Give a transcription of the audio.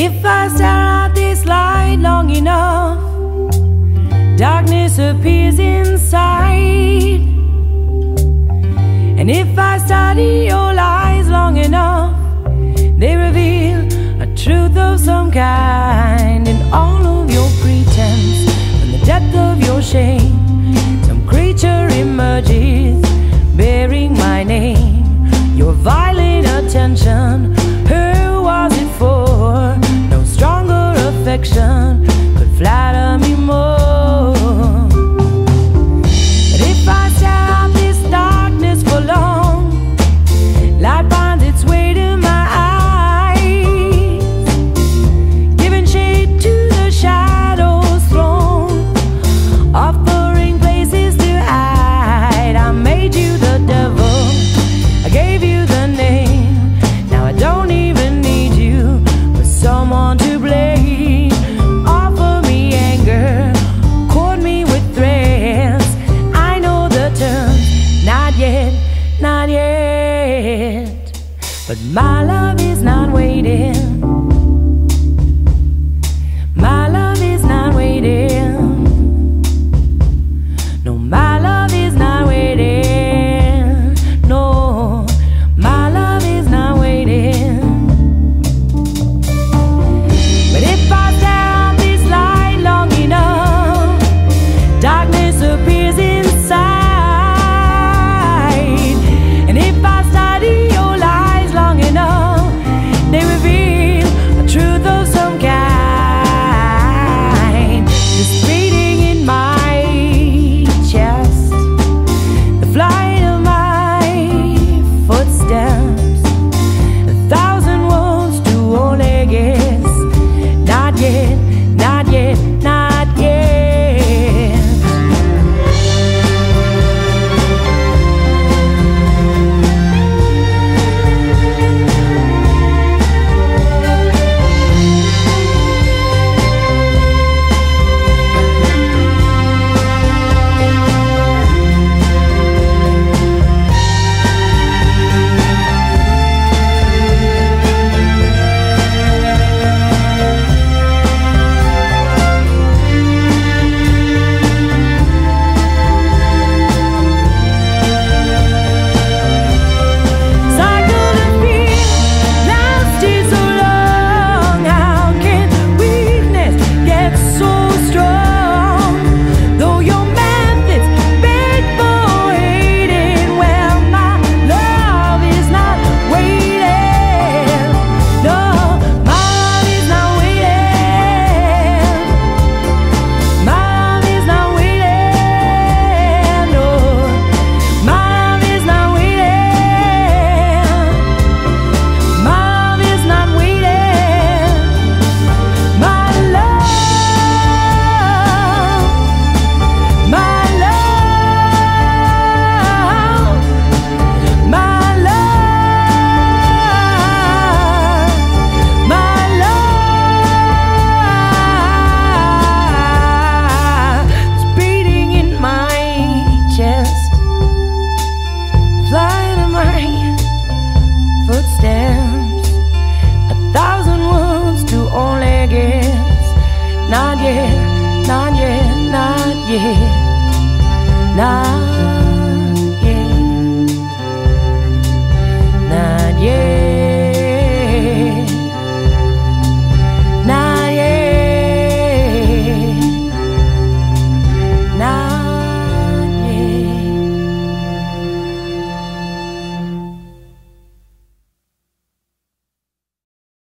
If I stare at this light long enough, darkness appears inside. And if I study your lies long enough, they reveal a truth of some kind. In all of your pretense, from the depth of your shame, some creature emerges bearing my name. Your violent attention. perfection. not yet, not yet, not yet, not yet, not yet.